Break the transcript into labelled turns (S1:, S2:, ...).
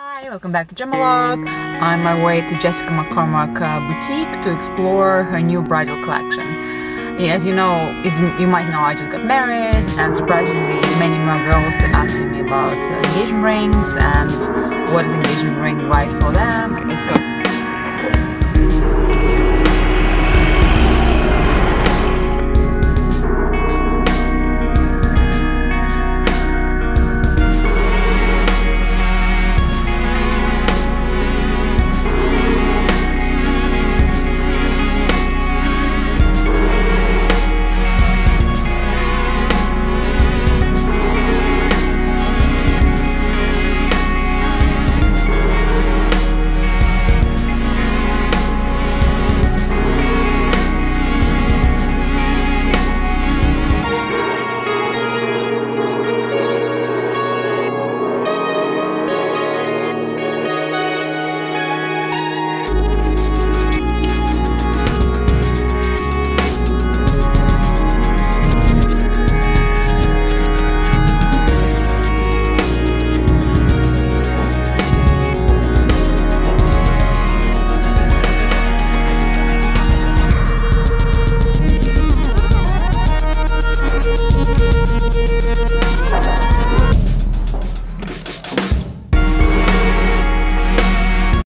S1: Hi, welcome back to Gemologue. I'm on my way to Jessica McCormack uh, boutique to explore her new bridal collection. As you know, you might know, I just got married, and surprisingly, many more girls are asking me about uh, engagement rings and what is engagement ring right for them. Let's go.